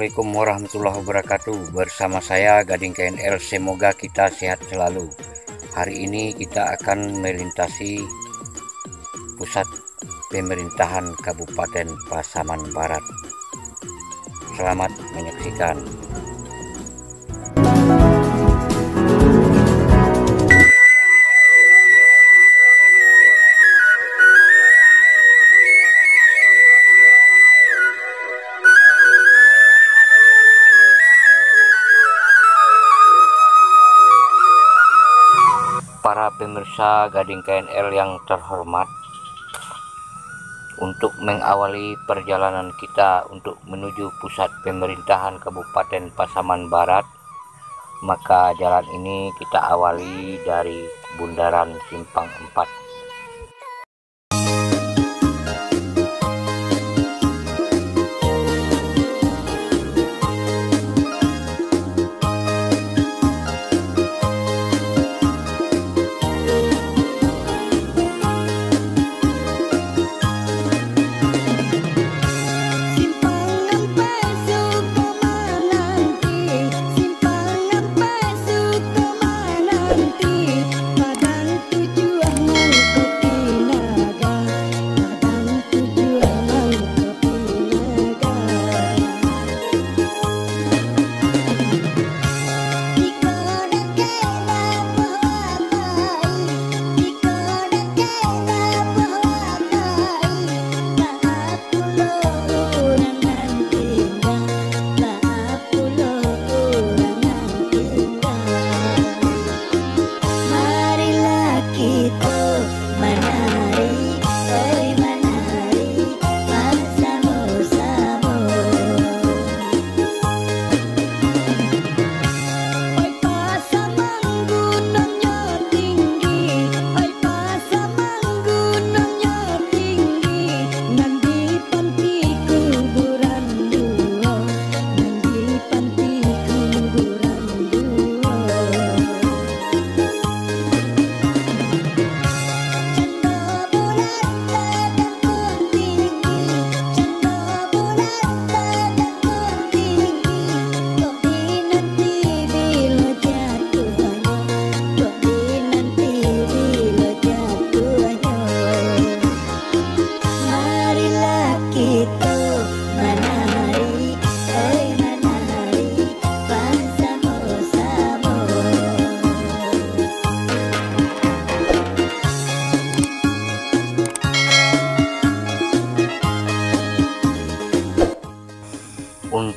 Assalamualaikum warahmatullahi wabarakatuh. Bersama saya Gading KNL Semoga kita sehat selalu. Hari ini kita akan melintasi Pusat pemerintahan Kabupaten Pasaman Barat. Selamat menyaksikan pemirsa Gading KNL yang terhormat untuk mengawali perjalanan kita untuk menuju pusat pemerintahan Kabupaten Pasaman Barat maka jalan ini kita awali dari Bundaran Simpang 4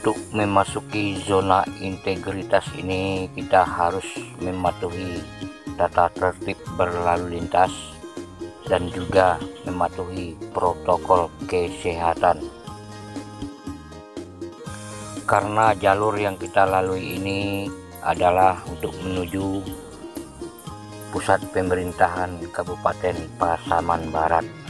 untuk memasuki zona integritas ini kita harus mematuhi tata tertib berlalu lintas dan juga mematuhi protokol kesehatan. Karena jalur yang kita lalui ini adalah untuk menuju pusat pemerintahan Kabupaten Pasaman Barat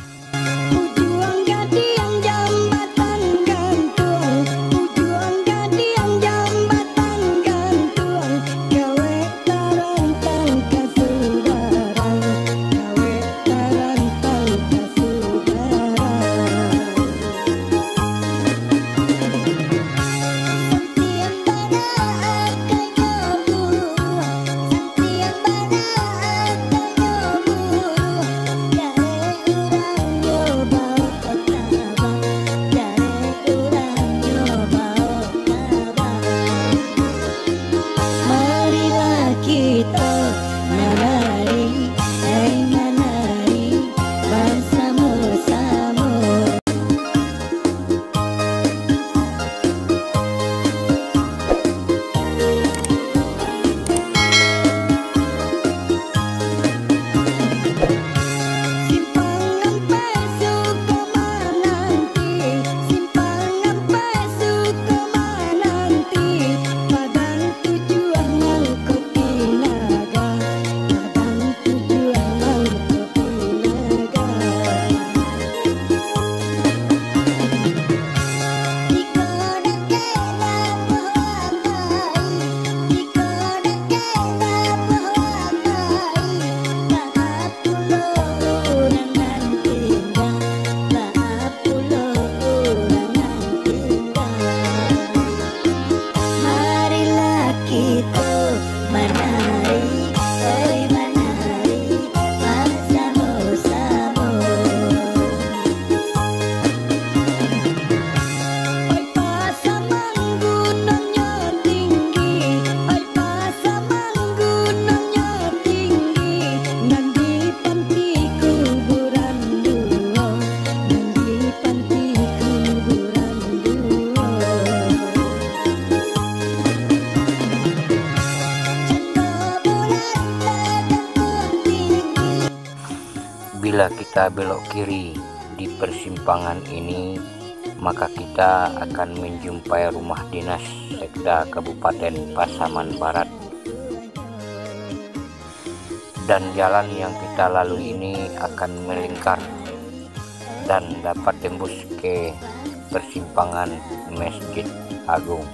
bila kita belok kiri di persimpangan ini maka kita akan menjumpai rumah dinas Sekda Kabupaten Pasaman Barat. Dan jalan yang kita lalui ini akan melingkar dan dapat tembus ke persimpangan Masjid Agung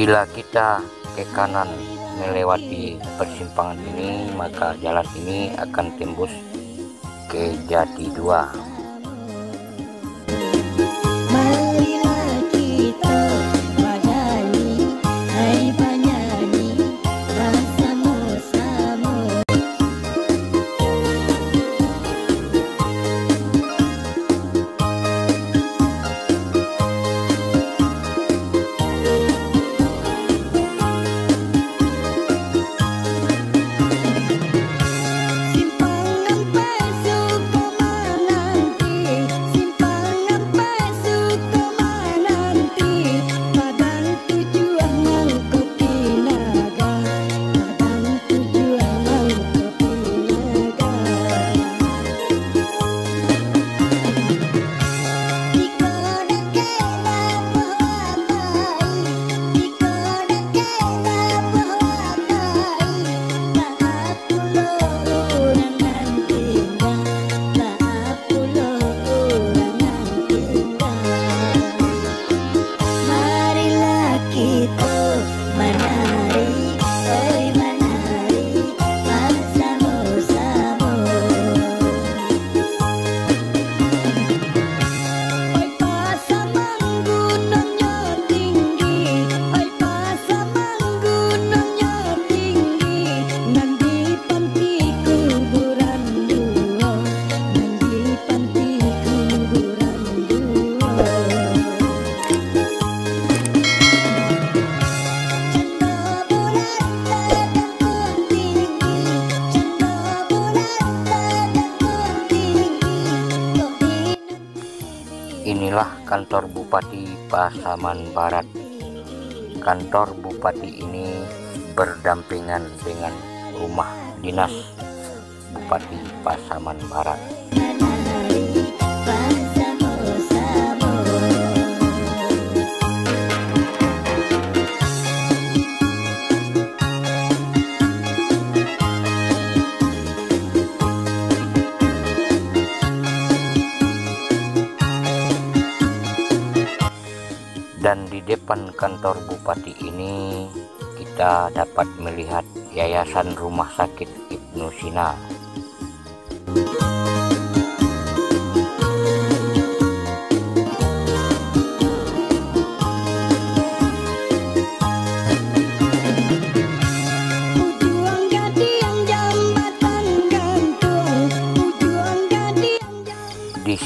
bila kita ke kanan melewati persimpangan ini maka jalan ini akan tembus ke Jati 2 inilah kantor Bupati Pasaman Barat. Kantor Bupati ini berdampingan dengan rumah dinas Bupati Pasaman Barat dan di depan kantor bupati ini kita dapat melihat yayasan rumah sakit Ibnu Sina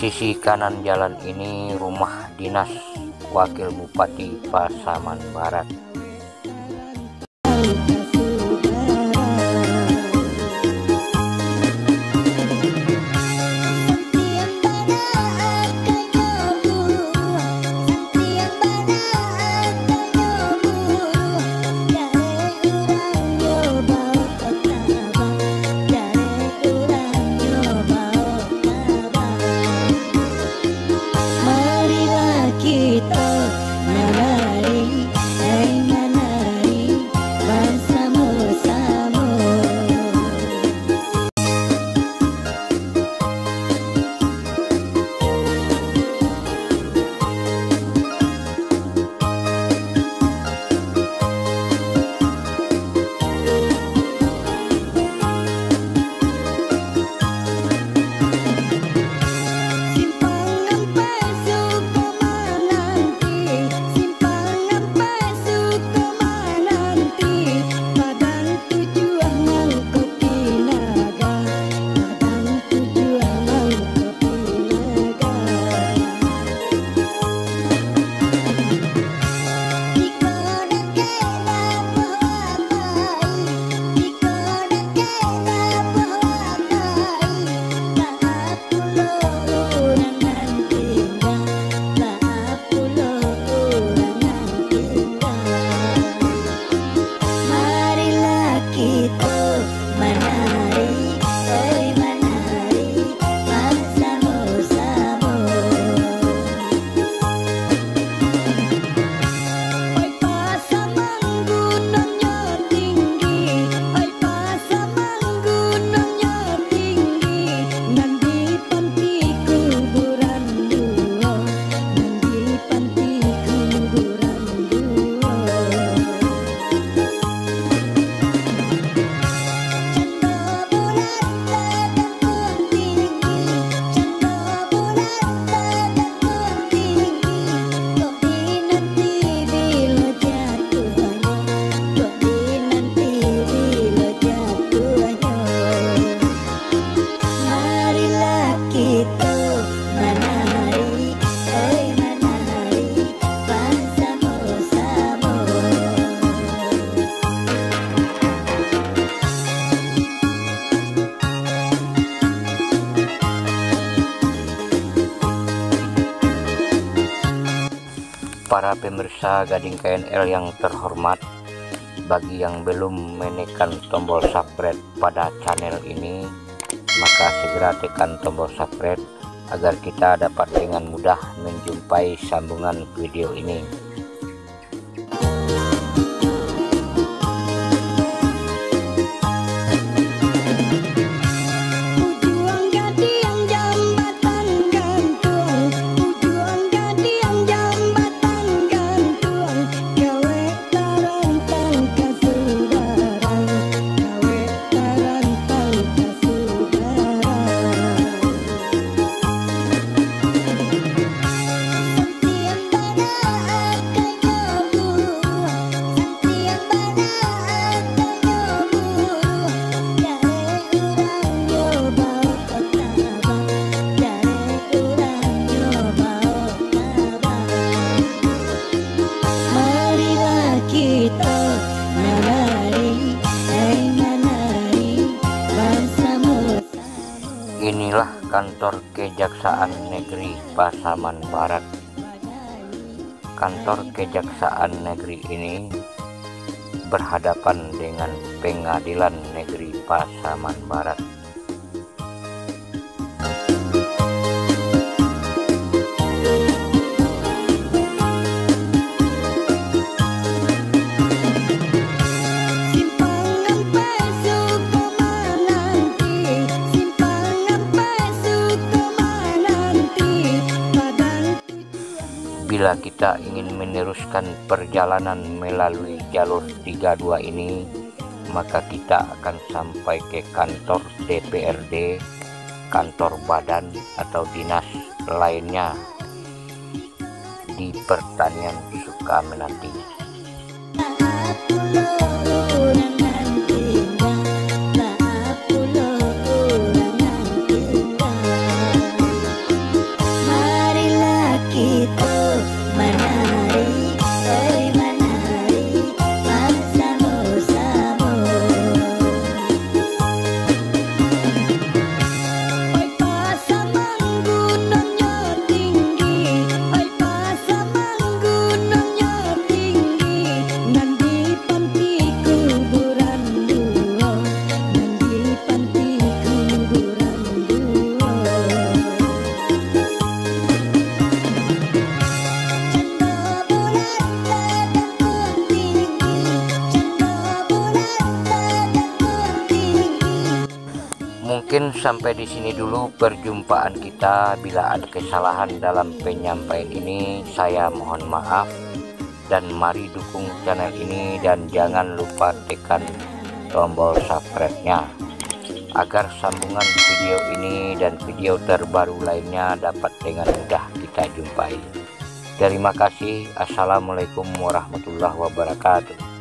sisi kanan jalan ini rumah dinas Wakil Bupati Pasaman Barat. Pemirsa Gading KNL yang terhormat bagi yang belum menekan tombol subscribe pada channel ini maka segera tekan tombol subscribe agar kita dapat dengan mudah menjumpai sambungan video ini Kejaksaan Negeri Pasaman Barat. Kantor Kejaksaan Negeri ini berhadapan dengan Pengadilan Negeri Pasaman Barat. Kita ingin meneruskan perjalanan melalui jalur 32 ini maka kita akan sampai ke kantor DPRD kantor badan atau dinas lainnya di pertanian Sukamenanti mungkin sampai di sini dulu perjumpaan kita. Bila ada kesalahan dalam penyampaian ini saya mohon maaf. Dan mari dukung channel ini dan jangan lupa tekan tombol subscribe nya agar sambungan video ini dan video terbaru lainnya dapat dengan mudah kita jumpai. Terima kasih. Assalamualaikum warahmatullahi wabarakatuh